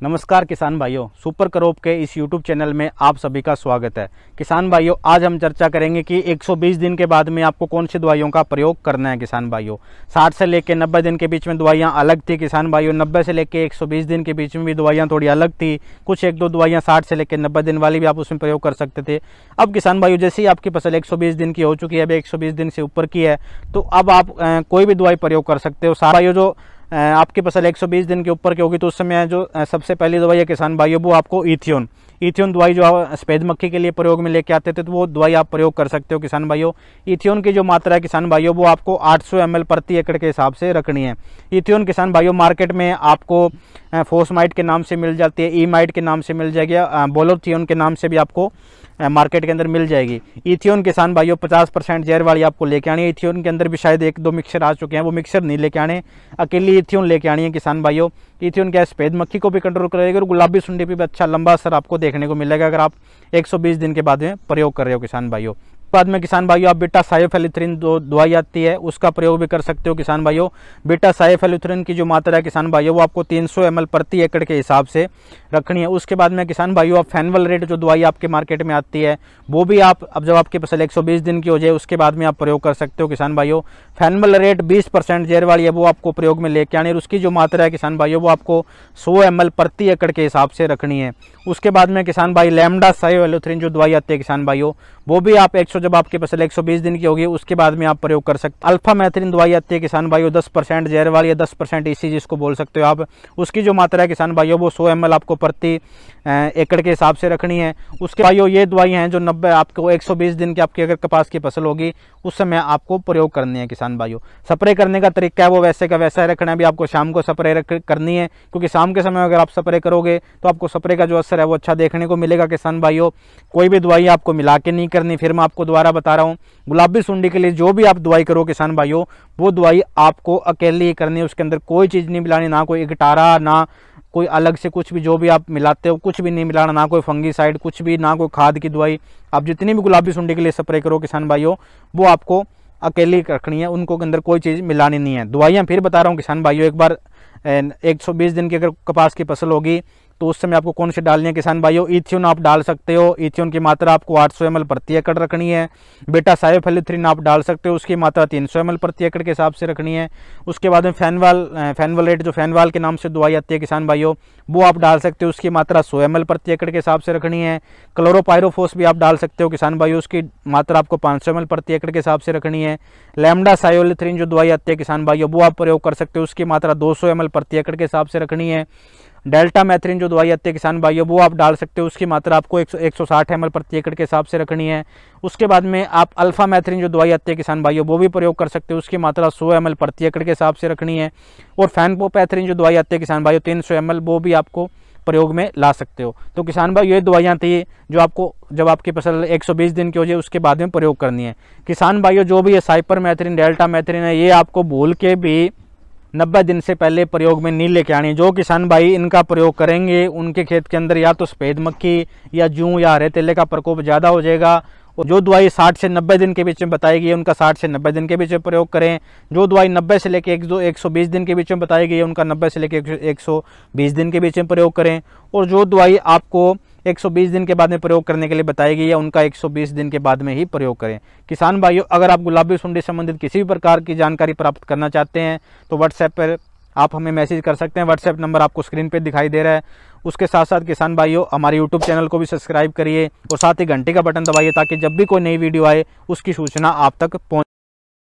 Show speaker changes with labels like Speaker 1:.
Speaker 1: नमस्कार किसान भाइयों, सुपर क्रॉप के इस यूट्यूब चैनल में आप सभी का स्वागत है। किसान भाइयों, आज हम चर्चा करेंगे कि 120 दिन के बाद में आपको कौन सी दवाइयों का प्रयोग करना है किसान भाइयों। 60 से लेकर 90 दिन के बीच में दवाइयाँ अलग थी किसान भाइयों 90 से लेकर 120 दिन के बीच में भी दवाइयाँ थोड़ी अलग थी। कुछ एक दो दवाइयाँ साठ से लेकर नब्बे दिन वाली भी आप उसमें प्रयोग कर सकते थे। अब किसान भाइयों, जैसे ही आपकी फ़सल एक सौ बीस दिन की हो चुकी है अभी एक दिन से ऊपर की है तो अब आप कोई भी दवाई प्रयोग कर सकते हो। सारा जो आपकी फ़सल 120 दिन के ऊपर की होगी तो उस समय जो सबसे पहली दवाई है किसान भाइयों, वो आपको इथियोन इथियोन दवाई जो आप सफ़ेद मक्खी के लिए प्रयोग में लेके आते थे तो वो दवाई आप प्रयोग कर सकते हो किसान भाइयों। इथियोन की जो मात्रा है किसान भाइयों, वो आपको 800 सौ प्रति एकड़ के हिसाब से रखनी है। इथियोन किसान भाइयों, मार्केट में आपको फोसमाइट के नाम से मिल जाती है ई के नाम से मिल जाएगी बोलोथियोन के नाम से भी आपको मार्केट के अंदर मिल जाएगी। इथियोन किसान भाइयों 50 परसेंट जहर वाली आपको लेके आनी है। इथियोन के अंदर भी शायद एक दो मिक्सर आ चुके हैं, वो मिक्सर नहीं लेके आने, अकेली इथियोन लेके आनी है किसान भाइयों। इथियोन क्या सफ़ेद मक्खी को भी कंट्रोल करेगी और गुलाबी सुंडी पर भी अच्छा लंबा असर आपको देखने को मिलेगा। अगर आप 120 दिन के बाद में प्रयोग कर रहे हो, किसान भाइयों बाद में किसान भाइयों, आप बेटा साइफेलिथ्रिन दो दवाई आती है, उसका प्रयोग भी कर सकते हो किसान भाइयों। बेटा साइफेलिथ्रिन की जो मात्रा है किसान भाइयों, वो आपको 300 सौ प्रति एकड़ के हिसाब से रखनी है। उसके बाद में किसान भाइयों आप फैनवल रेट जो दवाई आपके मार्केट में आती है, वो भी आप, अब जब आपकी फ़सल 120 दिन की हो जाए, उसके बाद में आप प्रयोग कर सकते हो किसान भाइयों। फैनवल रेट बीस परसेंट वाली है, वो आपको प्रयोग में लेके आनी है उसकी जो मात्रा है किसान भाइयों, वो आपको सौ एम प्रति एकड़ के हिसाब से रखनी है। उसके बाद में किसान भाई लेमडा साइवेलोथ्रिन जो दवाई आती है किसान भाइयों, वो भी आप 100 जब आपकी फ़सल 120 दिन की होगी, उसके बाद में आप प्रयोग कर सकते अल्फ़ा मैथरिन दवाई आती है किसान भाइयों 10 परसेंट जहर वाली या 10 परसेंट इसी जिसको बोल सकते हो आप। उसकी जो मात्रा है किसान भाइयों, वो 100 एम आपको प्रति एकड़ के हिसाब से रखनी है। उसके भाइयों, ये दवाई हैं जो नब्बे, आपको 120 दिन की आपकी अगर कपास की फ़सल होगी, उस समय आपको प्रयोग करनी है किसान भाइयों। स्प्रे करने का तरीका है, वो वैसे का वैसा रखना है भी आपको शाम को स्प्रे करनी है, क्योंकि शाम के समय अगर आप स्प्रे करोगे तो आपको स्प्रे का जो असर है, वो अच्छा देखने को मिलेगा किसान भाइयों। कोई भी दवाई आपको मिला के नहीं करनी, फिर मैं आपको दोबारा बता रहा हूँ। गुलाबी सुंडी के लिए जो भी आप दवाई करो, किसान भाइयों, वो दवाई आपको अकेले ही करनी है। उसके अंदर कोई चीज़ नहीं मिलानी, ना कोई गिटारा ना कोई अलग से कुछ भी जो भी आप मिलाते हो, कुछ भी नहीं मिलाना, ना कोई फंगी साइड कुछ भी, ना कोई खाद की दवाई आप जितनी भी गुलाबी सुंडी के लिए स्प्रे करो, किसान भाइयों, वो आपको अकेली रखनी है। उनको के अंदर कोई चीज़ मिलानी नहीं है। दवाइयाँ फिर बता रहा हूँ, किसान भाइयों, एक बार एक सौ बीस दिन की अगर कपास की फ़सल होगी तो उस समय आपको कौन से डालनी है किसान भाइयों? इथियोन आप डाल सकते हो। इथियोन की मात्रा आपको 800 सौ एम प्रति एकड़ रखनी है। बेटा साइफेलिथ्रिन आप डाल सकते हो, उसकी मात्रा 300 सौ एम प्रति एकड़ के हिसाब से रखनी है। उसके बाद में फैनवाल फैनवाल रेट जो फैनवाल के नाम से दवाई आती है किसान भाइयों, वो आप डाल सकते हो, उसकी मात्रा सौ एम प्रति एकड़ के हिसाब से रखनी है। क्लोरोपायरोफोस भी आप डाल सकते हो किसान भाइयों, उसकी मात्रा आपको पाँच सौ प्रति एकड़ के हिसाब से रखनी है। लेमडा सायोलिथ्रिन जो दवाई आती है किसान भाइयों, वो आप प्रयोग कर सकते हो, उसकी मात्रा दो सौ प्रति एकड़ के हिसाब से रखनी है। डेल्टा मैथ्रिन जो दवाई आती है किसान भाइयों, वो आप डाल सकते हो। उसकी मात्रा आपको एक सौ साठ एम प्रति एकड़ के हिसाब से रखनी है। उसके बाद में आप अल्फ़ा मैथ्रिन जो दवाई आती है किसान भाइयों, वो भी प्रयोग कर सकते हो। उसकी मात्रा सौ एम प्रति एकड़ के हिसाब से रखनी है। और फैनपो फैनपोपैथ्रिन जो दवाई आती है किसान भाइयों, तीन सौ वो भी आपको प्रयोग में ला सकते हो। तो किसान भाई ये दवाइयाँ थी जो आपको, जब आपकी फ़सल 120 दिन की हो जाए, उसके बाद में प्रयोग करनी है। किसान भाइयों, जो भी है साइपर मैथरीन, डेल्टा मैथरीन है, ये आपको भूल के भी नब्बे दिन से पहले प्रयोग में नहीं लेके आनी। जो किसान भाई इनका प्रयोग करेंगे, उनके खेत के अंदर या तो सफ़ेद मक्खी, या जूं, या हरे तेले का प्रकोप ज़्यादा हो जाएगा। और जो दवाई 60 से 90 दिन के बीच में बताई गई है, उनका 60 से 90 दिन के बीच में प्रयोग करें। जो दवाई 90 से लेकर एक दो एक दिन के बीच में बताई गई है, उनका 90 से लेकर एक दिन के बीच में प्रयोग करें। और जो दवाई आपको 120 दिन के बाद में प्रयोग करने के लिए बताई गई है, उनका 120 दिन के बाद में ही प्रयोग करें। किसान भाइयों, अगर आप गुलाबी सुंडी संबंधित किसी भी प्रकार की जानकारी प्राप्त करना चाहते हैं तो व्हाट्सएप पर आप हमें मैसेज कर सकते हैं। व्हाट्सएप नंबर आपको स्क्रीन पे दिखाई दे रहा है। उसके साथ साथ किसान भाइयों, हमारे यूट्यूब चैनल को भी सब्सक्राइब करिए और साथ ही घंटे का बटन दबाइए ताकि जब भी कोई नई वीडियो आए, उसकी सूचना आप तक पहुँच